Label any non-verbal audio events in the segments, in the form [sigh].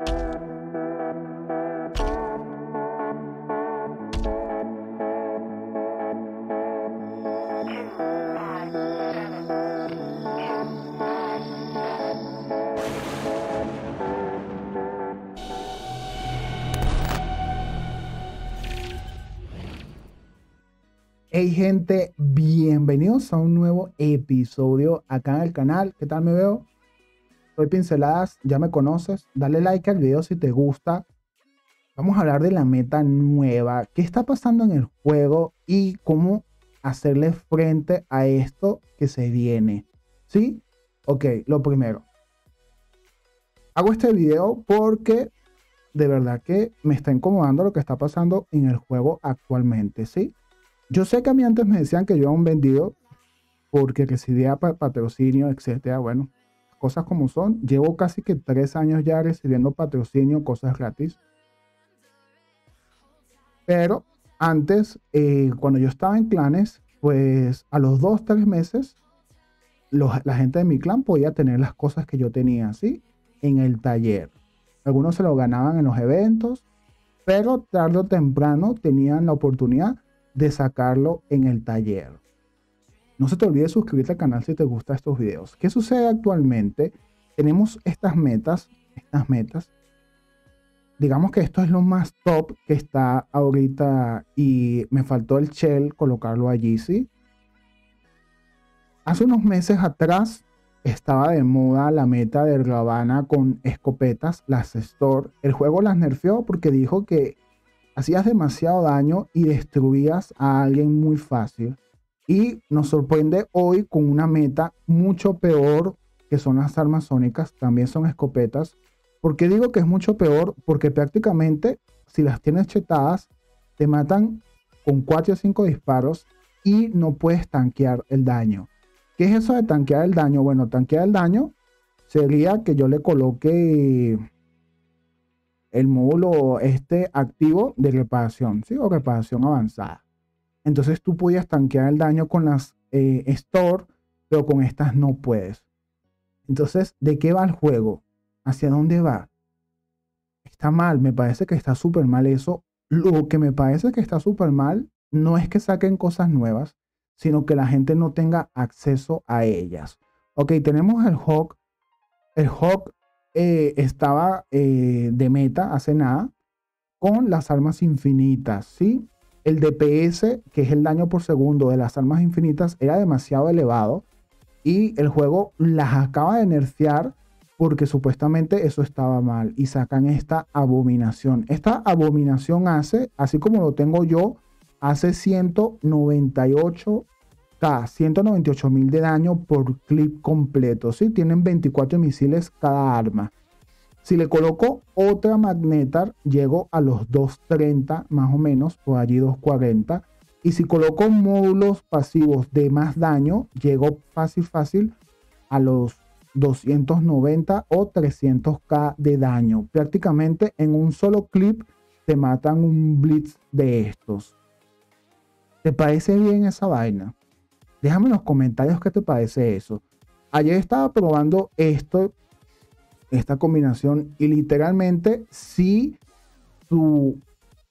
Hey gente, bienvenidos a un nuevo episodio acá en el canal. ¿Qué tal me veo? Soy Pinceladas, ya me conoces. Dale like al video si te gusta. Vamos a hablar de la meta nueva, qué está pasando en el juego y cómo hacerle frente a esto que se viene. ¿Sí? Ok, lo primero. Hago este video porque de verdad que me está incomodando lo que está pasando en el juego actualmente, ¿sí? Yo sé que a mí antes me decían que yo era un vendido porque recibía patrocinio, etcétera. Bueno, cosas como son. Llevo casi que tres años ya recibiendo patrocinio, cosas gratis. Pero antes, eh, cuando yo estaba en clanes, pues a los dos, tres meses, la gente de mi clan podía tener las cosas que yo tenía, ¿sí? En el taller. Algunos se lo ganaban en los eventos, pero tarde o temprano tenían la oportunidad de sacarlo en el taller. No se te olvide suscribirte al canal si te gustan estos videos. ¿Qué sucede actualmente? Tenemos estas metas, estas metas. Digamos que esto es lo más top que está ahorita y me faltó el shell colocarlo allí, ¿sí? Hace unos meses atrás estaba de moda la meta de Ravana con escopetas, las Store. El juego las nerfeó porque dijo que hacías demasiado daño y destruías a alguien muy fácil. Y nos sorprende hoy con una meta mucho peor que son las armas sónicas, también son escopetas. ¿Por qué digo que es mucho peor? Porque prácticamente si las tienes chetadas, te matan con 4 o 5 disparos y no puedes tanquear el daño. ¿Qué es eso de tanquear el daño? Bueno, tanquear el daño sería que yo le coloque el módulo este activo de reparación, ¿sí? O reparación avanzada. Entonces tú podías tanquear el daño con las eh, Store, pero con estas no puedes. Entonces, ¿de qué va el juego? ¿Hacia dónde va? Está mal, me parece que está súper mal eso. Lo que me parece que está súper mal no es que saquen cosas nuevas, sino que la gente no tenga acceso a ellas. Ok, tenemos el Hawk. El Hawk eh, estaba eh, de meta hace nada con las armas infinitas, ¿sí? El DPS, que es el daño por segundo de las armas infinitas, era demasiado elevado y el juego las acaba de nerfear porque supuestamente eso estaba mal y sacan esta abominación. Esta abominación hace, así como lo tengo yo, hace 198 K, 198 mil de daño por clip completo. ¿sí? Tienen 24 misiles cada arma. Si le coloco otra Magnetar, llego a los 230 más o menos, por allí 240. Y si coloco módulos pasivos de más daño, llego fácil, fácil a los 290 o 300k de daño. Prácticamente en un solo clip te matan un blitz de estos. ¿Te parece bien esa vaina? Déjame en los comentarios qué te parece eso. Ayer estaba probando esto, esta combinación, y literalmente si tu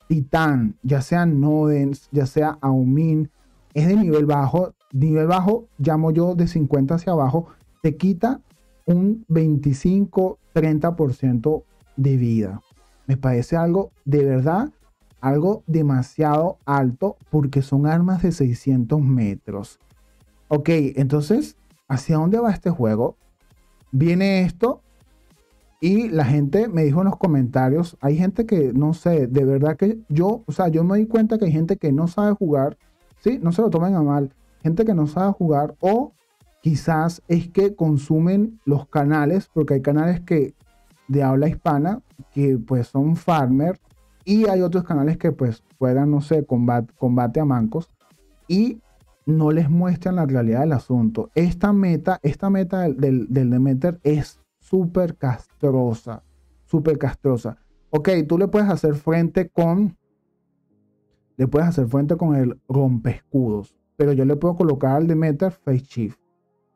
titán, ya sea Nodens, ya sea Aumin, es de nivel bajo, nivel bajo llamo yo de 50 hacia abajo, te quita un 25-30% de vida. Me parece algo de verdad, algo demasiado alto porque son armas de 600 metros. Ok, entonces, ¿hacia dónde va este juego? Viene esto y la gente me dijo en los comentarios, hay gente que no sé, de verdad que yo, o sea, yo me di cuenta que hay gente que no sabe jugar, ¿sí? No se lo tomen a mal, gente que no sabe jugar o quizás es que consumen los canales, porque hay canales que de habla hispana que pues son farmer y hay otros canales que pues juegan, no sé, combate, a mancos y no les muestran la realidad del asunto. Esta meta, esta meta del, Demeter es súper castrosa, súper castrosa. Ok, tú le puedes hacer frente con, le puedes hacer frente con el escudos. pero yo le puedo colocar al Demeter Face Shift.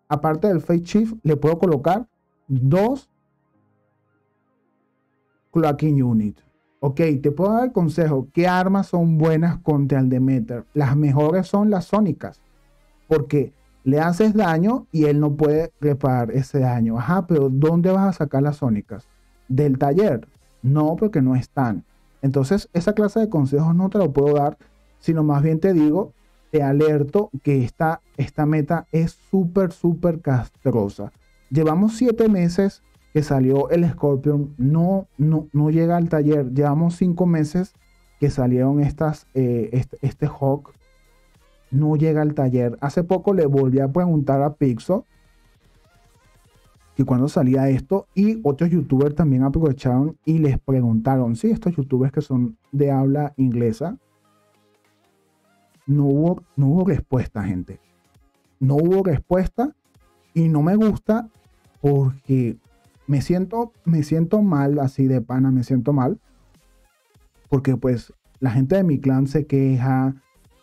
Aparte del Face Shift, le puedo colocar dos Clocking Unit. Ok, te puedo dar consejo. ¿Qué armas son buenas contra el Demeter? Las mejores son las sónicas. Porque le haces daño y él no puede reparar ese daño. Ajá, pero ¿dónde vas a sacar las sónicas? ¿Del taller? No, porque no están. Entonces, esa clase de consejos no te lo puedo dar, sino más bien te digo, te alerto que esta, esta meta es súper, súper castrosa. Llevamos siete meses que salió el Scorpion, no, no, no llega al taller. Llevamos cinco meses que salieron estas, eh, este, este Hawk, no llega al taller. Hace poco le volví a preguntar a Pixo que cuando salía esto y otros youtubers también aprovecharon y les preguntaron, sí, estos youtubers que son de habla inglesa, no hubo, no hubo respuesta, gente. No hubo respuesta y no me gusta porque me siento, me siento mal así de pana, me siento mal. Porque pues la gente de mi clan se queja,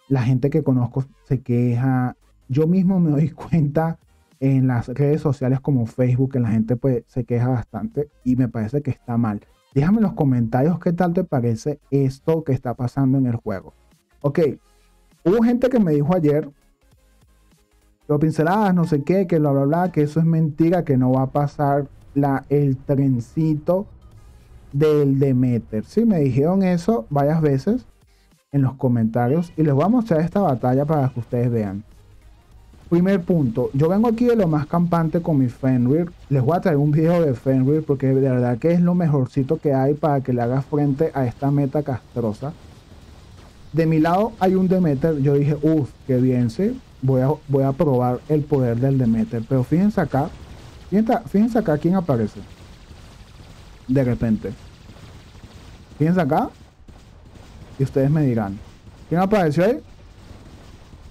la gente que conozco se queja. Yo mismo me doy [laughs] cuenta en las redes sociales como Facebook que la gente pues se queja bastante y me parece que está mal. Déjame en los comentarios qué tal te parece esto que está pasando en el juego. Ok, hubo gente que me dijo ayer, lo pinceladas, no sé qué, que bla, bla, bla, que eso es mentira, que no va a pasar la, el trencito del Demeter. Sí, me dijeron eso varias veces en los comentarios y les voy a mostrar esta batalla para que ustedes vean. Primer punto, yo vengo aquí de lo más campante con mi Fenrir. Les voy a traer un video de Fenrir porque de verdad que es lo mejorcito que hay para que le haga frente a esta meta castrosa. De mi lado hay un Demeter. Yo dije, uff, qué bien, sí. Voy a, voy a probar el poder del Demeter. Pero fíjense acá, Fíjense acá quién aparece. De repente. Fíjense acá. Y ustedes me dirán. ¿Quién apareció ahí?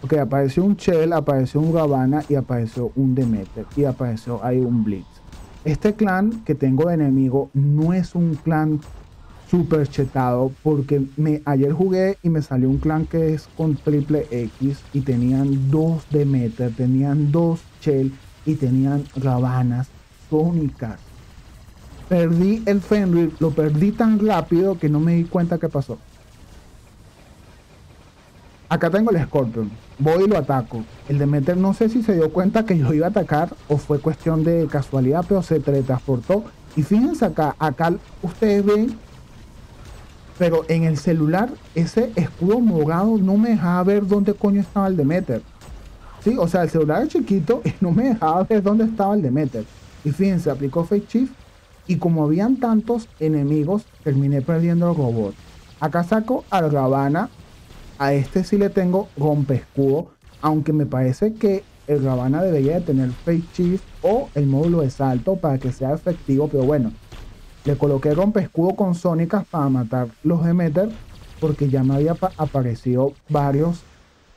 Ok, apareció un Shell, apareció un Gavana y apareció un Demeter. Y apareció ahí un Blitz. Este clan que tengo de enemigo no es un clan super chetado porque me, ayer jugué y me salió un clan que es con triple X y tenían dos Demeter, tenían dos Shell y tenían rabanas sónicas. Perdí el Fenrir, lo perdí tan rápido que no me di cuenta qué pasó. Acá tengo el Scorpion. Voy y lo ataco. El Demeter no sé si se dio cuenta que yo iba a atacar o fue cuestión de casualidad, pero se teletransportó. Y fíjense acá, acá ustedes ven, pero en el celular ese escudo morado no me dejaba ver dónde coño estaba el Demeter. Sí, o sea, el celular es chiquito y no me dejaba ver dónde estaba el Demeter. Y fíjense, aplicó Fake Shift y como habían tantos enemigos, terminé perdiendo el robot. Acá saco al Ravana. A este sí le tengo rompe escudo. Aunque me parece que el Ravana debería de tener Fake Shift o el módulo de salto para que sea efectivo. Pero bueno, le coloqué rompe escudo con sónicas para matar los Demeter. Porque ya me había aparecido varios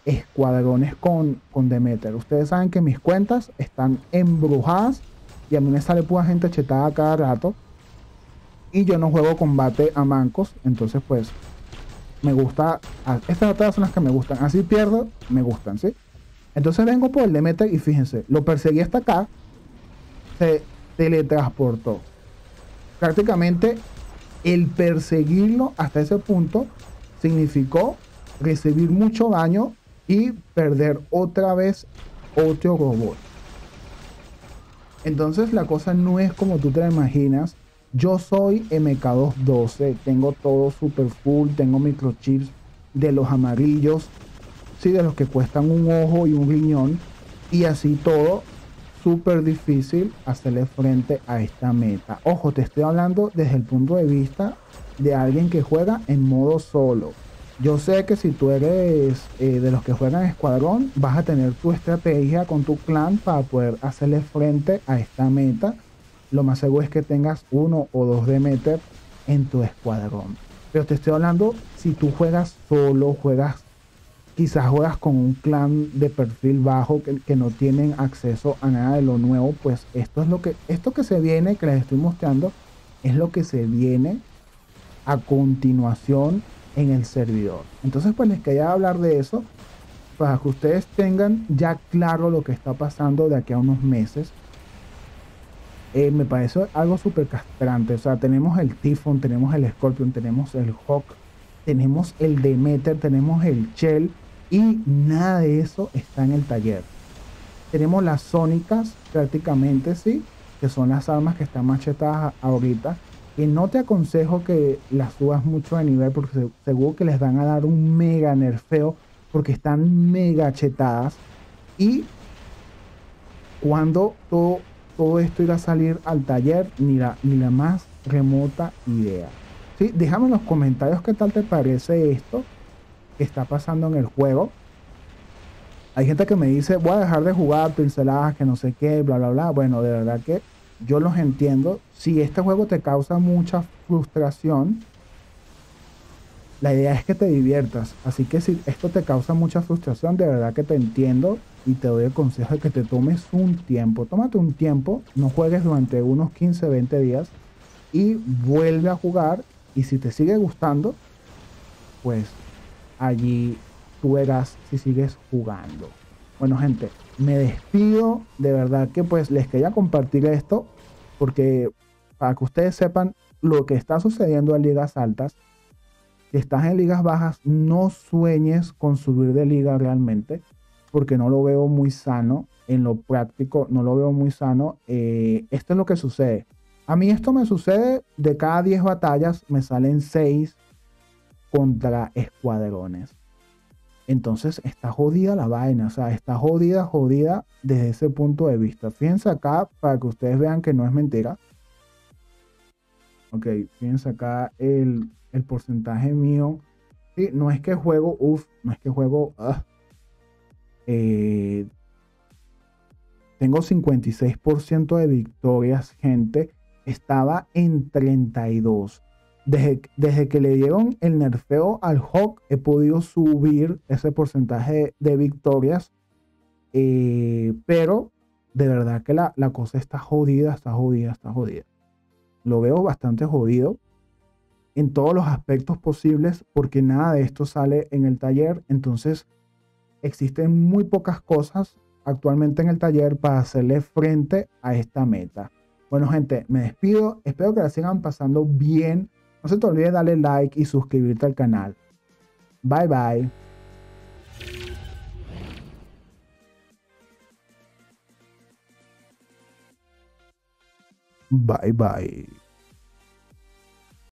escuadrones con, con Demeter. Ustedes saben que mis cuentas están embrujadas y a mí me sale pura gente chetada cada rato. Y yo no juego combate a mancos, entonces pues me gusta. Estas batallas son las que me gustan. Así pierdo, me gustan, ¿sí? Entonces vengo por el Demeter y fíjense, lo perseguí hasta acá, se teletransportó. Prácticamente el perseguirlo hasta ese punto significó recibir mucho daño y perder otra vez otro robot. Entonces la cosa no es como tú te la imaginas. Yo soy MK212, tengo todo super full, tengo microchips de los amarillos, sí, de los que cuestan un ojo y un riñón, y así todo, súper difícil hacerle frente a esta meta. Ojo, te estoy hablando desde el punto de vista de alguien que juega en modo solo. Yo sé que si tú eres eh, de los que juegan escuadrón, vas a tener tu estrategia con tu clan para poder hacerle frente a esta meta. Lo más seguro es que tengas uno o dos de meter en tu escuadrón. Pero te estoy hablando si tú juegas solo, juegas, quizás juegas con un clan de perfil bajo que, que no tienen acceso a nada de lo nuevo, pues esto es lo que, esto que se viene, que les estoy mostrando, es lo que se viene a continuación en el servidor. Entonces, pues les quería hablar de eso para que ustedes tengan ya claro lo que está pasando de aquí a unos meses. Eh, me parece algo súper castrante. O sea, tenemos el Typhon, tenemos el Scorpion, tenemos el Hawk, tenemos el Demeter, tenemos el Shell y nada de eso está en el taller. Tenemos las sónicas, prácticamente sí, que son las armas que están machetadas ahorita. Y no te aconsejo que las subas mucho de nivel porque seguro que les van a dar un mega nerfeo porque están mega chetadas. Y cuando todo, todo esto irá a salir al taller, ni la, ni la más remota idea. ¿Sí? Déjame en los comentarios qué tal te parece esto que está pasando en el juego. Hay gente que me dice, voy a dejar de jugar pinceladas, que no sé qué, bla, bla, bla. Bueno, de verdad que yo los entiendo. Si este juego te causa mucha frustración, la idea es que te diviertas. Así que si esto te causa mucha frustración, de verdad que te entiendo y te doy el consejo de que te tomes un tiempo. Tómate un tiempo, no juegues durante unos 15, 20 días y vuelve a jugar. Y si te sigue gustando, pues allí tú verás si sigues jugando. Bueno, gente, me despido. De verdad que pues les quería compartir esto porque para que ustedes sepan lo que está sucediendo en ligas altas. Si estás en ligas bajas, no sueñes con subir de liga realmente porque no lo veo muy sano. En lo práctico, no lo veo muy sano. Eh, esto es lo que sucede. A mí esto me sucede de cada 10 batallas, me salen 6 contra escuadrones. Entonces está jodida la vaina, o sea, está jodida, jodida desde ese punto de vista. Fíjense acá para que ustedes vean que no es mentira. Ok, fíjense acá el, porcentaje mío. Sí, no es que juego, uff, no es que juego. Ah, eh, tengo 56% de victorias, gente. Estaba en 32. Desde, que le dieron el nerfeo al Hawk, he podido subir ese porcentaje de victorias. Eh, pero de verdad que la, la, cosa está jodida, está jodida, está jodida. Lo veo bastante jodido en todos los aspectos posibles porque nada de esto sale en el taller. Entonces existen muy pocas cosas actualmente en el taller para hacerle frente a esta meta. Bueno gente, me despido. Espero que la sigan pasando bien no se te olvide darle like y suscribirte al canal. Bye bye. Bye bye.